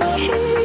你